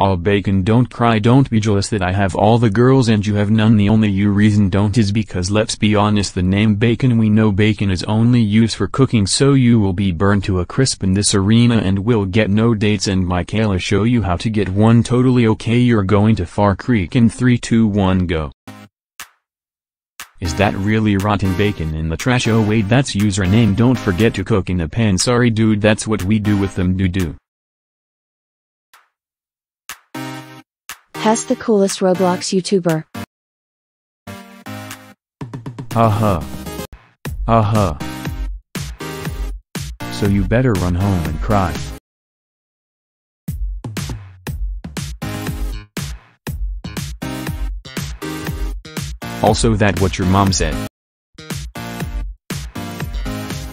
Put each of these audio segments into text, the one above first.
All bacon don't cry don't be jealous that I have all the girls and you have none the only you reason don't is because let's be honest the name bacon we know bacon is only used for cooking so you will be burned to a crisp in this arena and will get no dates and Michaela show you how to get one totally okay you're going to Far Creek in 3 2 1 go. Is that really rotten bacon in the trash oh wait that's username don't forget to cook in a pan sorry dude that's what we do with them do do. Hess the coolest Roblox YouTuber. Haha. Haha. So you better run home and cry. Also that what your mom said.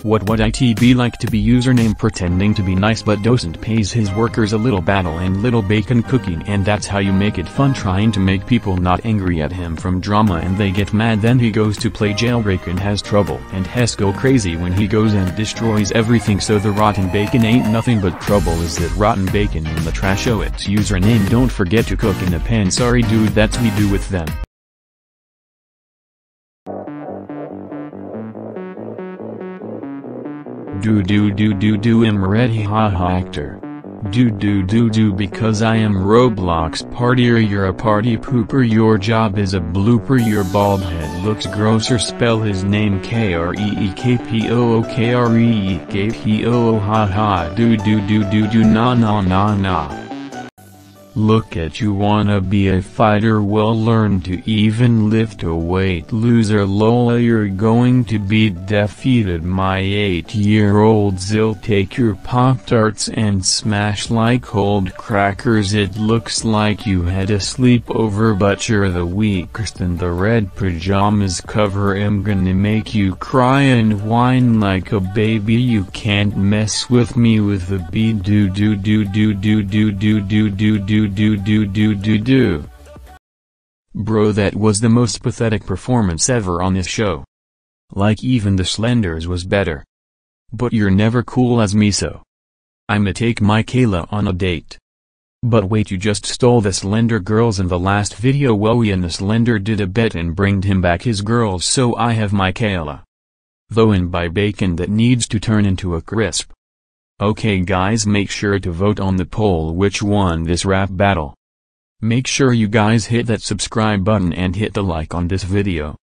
What would it be like to be username pretending to be nice but doesn't pays his workers a little battle and little bacon cooking and that's how you make it fun trying to make people not angry at him from drama and they get mad then he goes to play jailbreak and has trouble and Hess go crazy when he goes and destroys everything so the rotten bacon ain't nothing but trouble is that rotten bacon in the trash oh it's username don't forget to cook in a pan sorry dude that's we do with them. Do do do do do am ready ha ha actor. Do do do do because I am Roblox partier you're a party pooper your job is a blooper your bald head looks grosser spell his name K-R-E-E-K-P-O-O-K-R-E-E-K-P-O-O ha ha do do do do do na na na na. Look at you wanna be a fighter well learn to even lift a weight loser Lola you're going to be defeated my 8 year old Zil take your pop tarts and smash like old crackers it looks like you had a sleepover but you're the weakest and the red pajamas cover I'm gonna make you cry and whine like a baby you can't mess with me with the B do do do do do do do do do do do do do do do. Bro that was the most pathetic performance ever on this show. Like even the Slenders was better. But you're never cool as me so. I'ma take Michaela on a date. But wait you just stole the Slender girls in the last video well we and the Slender did a bet and bringed him back his girls so I have Michaela. Though in by bacon that needs to turn into a crisp. Okay guys make sure to vote on the poll which won this rap battle. Make sure you guys hit that subscribe button and hit the like on this video.